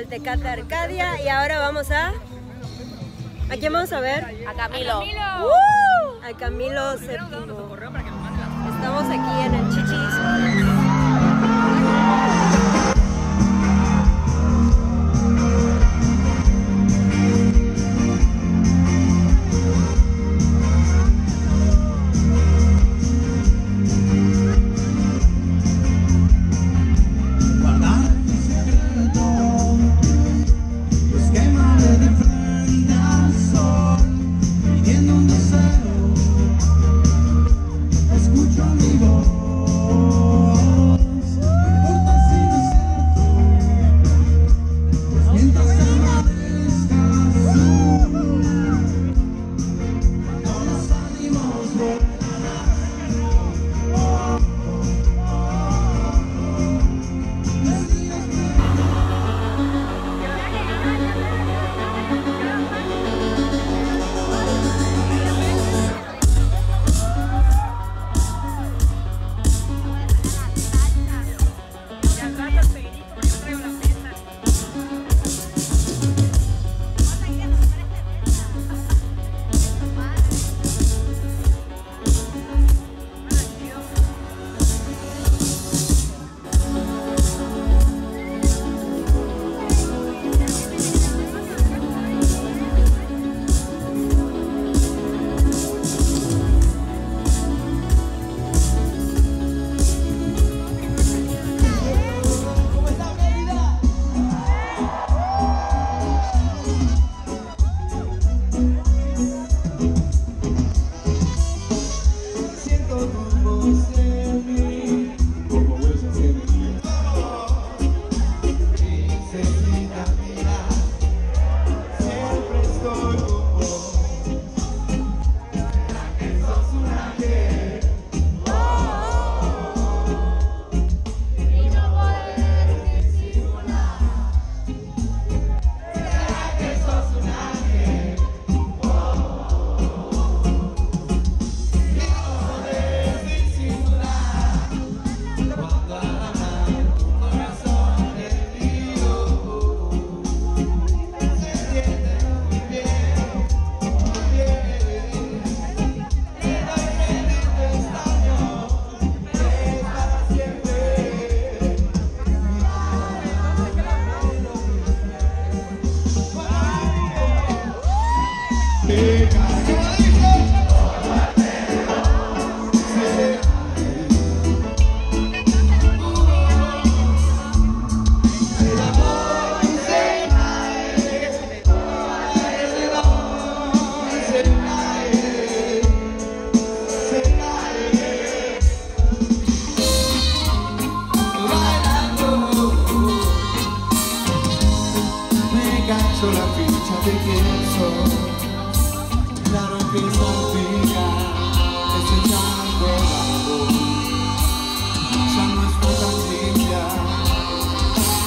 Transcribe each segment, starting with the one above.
al Tecate Arcadia y ahora vamos a... ¿A quién vamos a ver? A Camilo. ¡Uh! A Camilo Séptimo.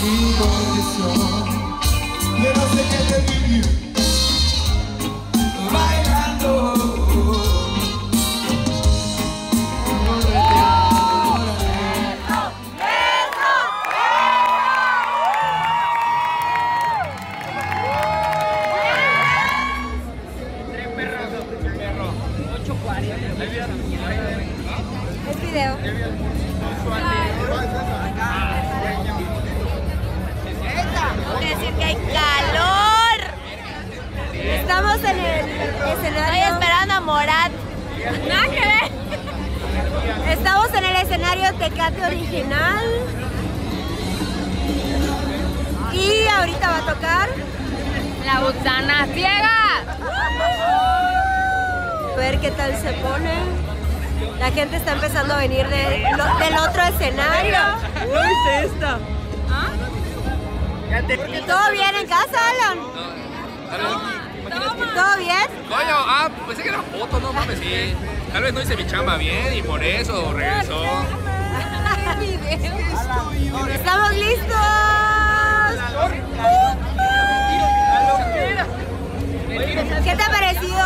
Mi condición Pero sé que te vi bailando. Es video. Que decir que hay calor. Estamos en el Estoy escenario. esperando a Morat. Nada que ver. Estamos en el escenario Tecate original. Y ahorita va a tocar. La gusana ciega. A ver qué tal se pone. La gente está empezando a venir de- lo- del otro escenario. No hice esta. ¿Todo bien en casa, Alan? ¿Todo bien? Coño, ah, pensé que era foto, no mames, sí. Tal vez no hice mi chamba bien y por eso regresó. ¡Estamos listos! ¿Qué te ha parecido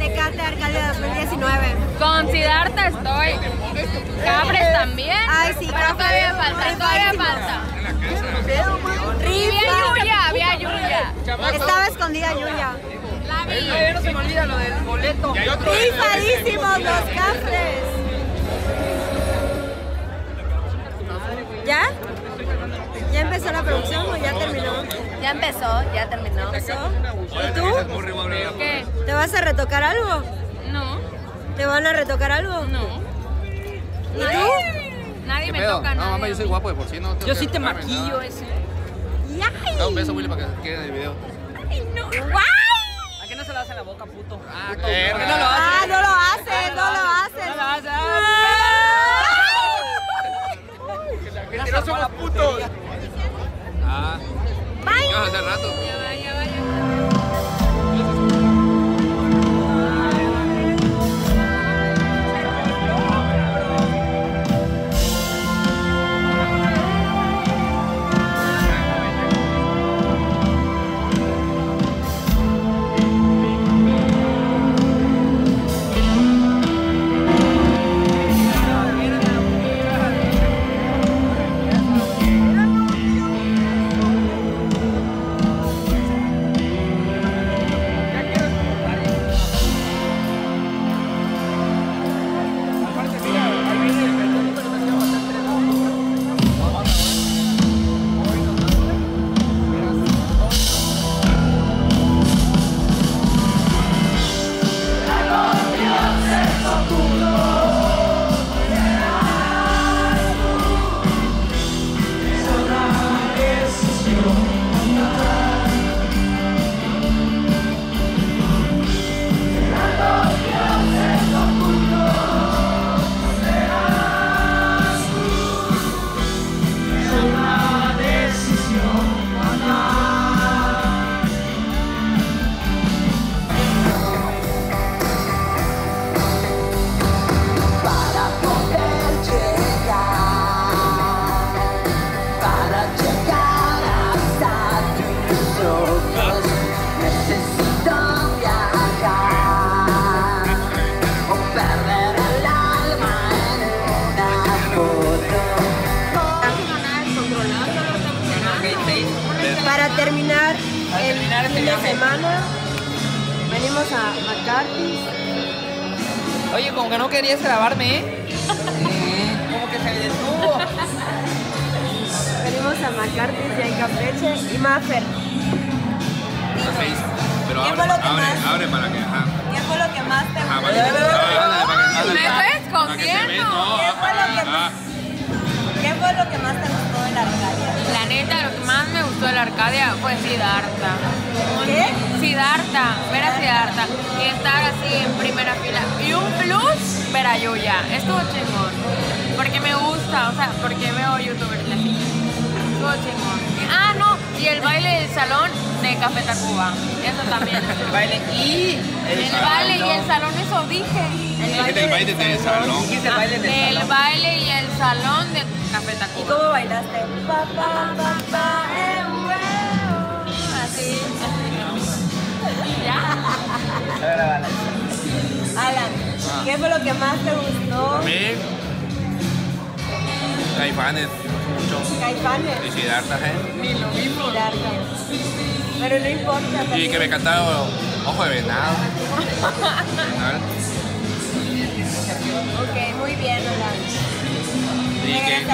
Tecate Arcadia 2019? Con Siddhartha estoy. Cabres también. Ay, sí, Pero todavía falta, todavía falta. En la casa. Estaba escondida Yuya. La vi. No se me olvida lo del boleto. Rifadísimos los cafres. ¿Ya? ¿Ya empezó la producción o ya terminó? Ya empezó, ya terminó. ¿Y tú? ¿Qué? ¿Te vas a retocar algo? No, ¿Te van a retocar algo? no. ¿Y tú? Nadie ¿Qué me pedo? toca No, nada. mamá, yo soy guapo de por sí, no. Yo sí te maquillo nada. ese. Da un beso, Willy, para que quede en el video. ¿A qué no se lo hace en la boca, puto? Ah, ¿Por qué no lo Ah, hace? no lo haces, no lo haces. No lo hace. Que no somos putos. Ah. Bye. ¿Qué vas a hacer rato? A. Oye, como que no querías grabarme, ¿eh? Como que se me detuvo. Venimos a McCarthy y hay Campeche y Maffer. No se hizo. Pero ¿Qué abre, fue lo que abre, más? abre para que. Ajá. ¿Qué fue lo que más te Ajá, gustó? ándale, para que- ándale, Me vea. escondiendo. No, ¿Qué fue lo que ah, ¿Qué fue lo que más te gustó la Arcadia? La neta, lo que más me gustó de la Arcadia fue Siddhartha. ¿Qué? Siddhartha, ver a Siddhartha y estar así en primera fila. Y un plus, ver a Yuya. Estuvo chingón. Porque me gusta, o sea, porque veo youtubers así. Estuvo chingón. Y- ah, no, y el baile del salón de Café Tacuba. Eso también. estuvo. Baile y El baile y el salón, eso dije. El baile del salón. Dijiste baile del El salón. baile y el salón de Café ¿Y Tacuba. cómo bailaste? Pa, pa, pa, eh. Así. ¿Ya? Alan, ¿qué fue lo que más te gustó? A mí. Caifanes. Y Siddhartha, ¿eh? Ni lo mismo. Pero no importa. Y también. que me cantaba Ojo de Venado. Ok, muy bien, Alan. Y que.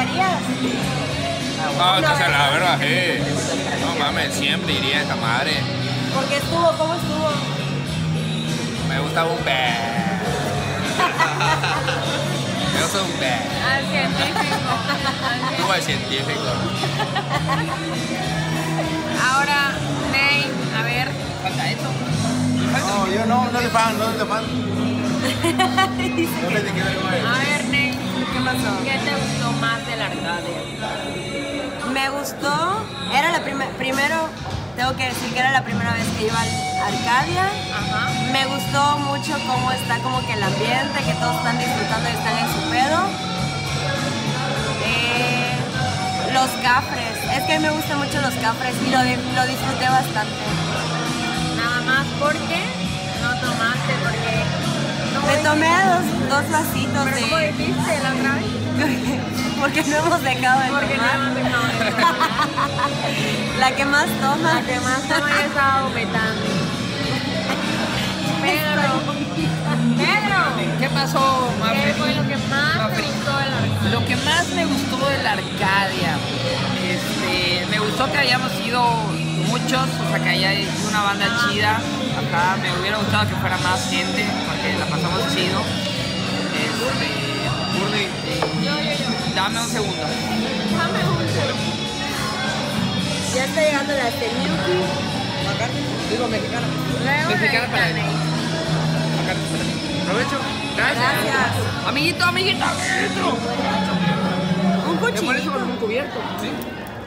Ah, que se la verdad, eh. No mames, siempre iría a esa madre. Porque estuvo, ¿cómo estuvo? Me gustaba un be. Al científico. Al. Ahora, Ney, a ver. Falta esto. No, yo no, no soy fan, no le te quiero A ver, Ney. ¿Qué pasó? ¿Qué te gustó más de la Arcadia? Me gustó, era la primera, primero tengo que decir que era la primera vez que iba a Arcadia. Ajá. Me gustó mucho cómo está como que el ambiente, que todos están disfrutando y están en su pedo. Eh, los cafres, es que a mí me gustan mucho los cafres y lo, lo disfruté bastante. Nada más porque no tomaste, porque. Me tomé dos, dos vasitos ¿Pero cómo de... dijiste la otra vez? porque no hemos dejado de Porque no tomar. hemos dejado de tomar. La que más toma. La que más toma y estaba vomitando. Pedro. Pedro. ¿Qué pasó, ¿Qué Mafri? fue lo que más te Mafri? gustó de la arcada? Lo que más me gustó de la Arcadia, este, me gustó que hayamos sido muchos, o sea, que haya una banda chida. Acá me hubiera gustado que fuera más gente, porque la pasamos chido. Este, eh, dame un segundo. Dame un segundo. Ya está llegando la Tenuki. Digo mexicana. Mexicana para él. Provecho. Gracias. Gracias. Amiguito, amiguito, amiguito. Un ¿Me pones un cubierto? Sí.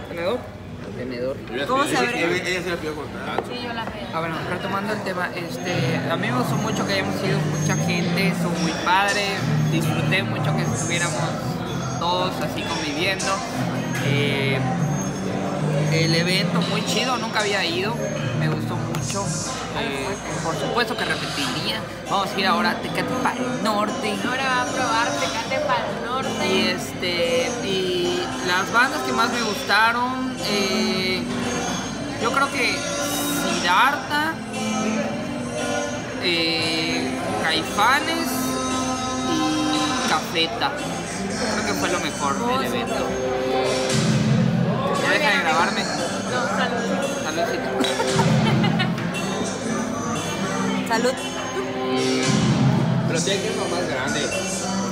¿Tenedor? Tenedor. ¿Cómo se Ella, abre? ella- ella se la pidió contar. Sí, yo la veo. Ah, bueno, retomando el tema, este, a mí me gustó mucho que hayamos sido mucha gente, estuvo muy padre, disfruté mucho que estuviéramos todos así conviviendo. Eh, el evento muy chido, nunca había ido, me gustó mucho. Eh, por supuesto que repetiría. Vamos a ir ahora a Tecate para el norte. Ahora va a probar Tecate para el norte. Y este y las bandas que más me gustaron, eh, yo creo que Siddhartha, eh, Caifanes y Cafeta. Creo que fue lo mejor del evento. ¿Ya deja de grabarme? No, salud. Saludcita. Salud. Pero tiene que ser más grande.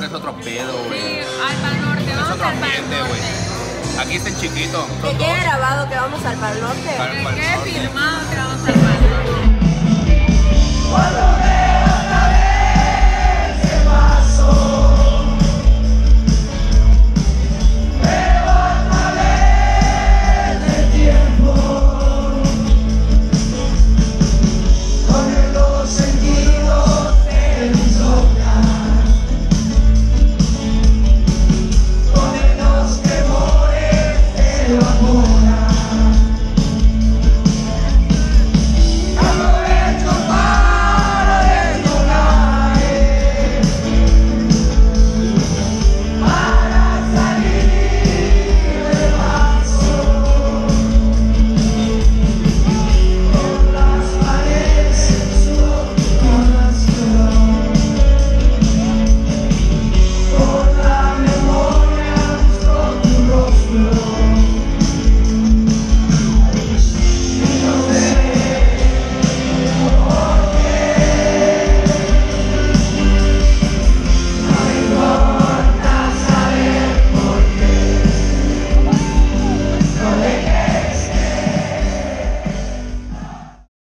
Es otro pedo, Sí, güey. al Pal Norte, Es vamos otro al Pal ambiente, güey. Aquí está en chiquito. Que quede grabado que vamos al Pal Norte. Para- Que para quede norte. firmado que vamos al Pal Norte. Meu amor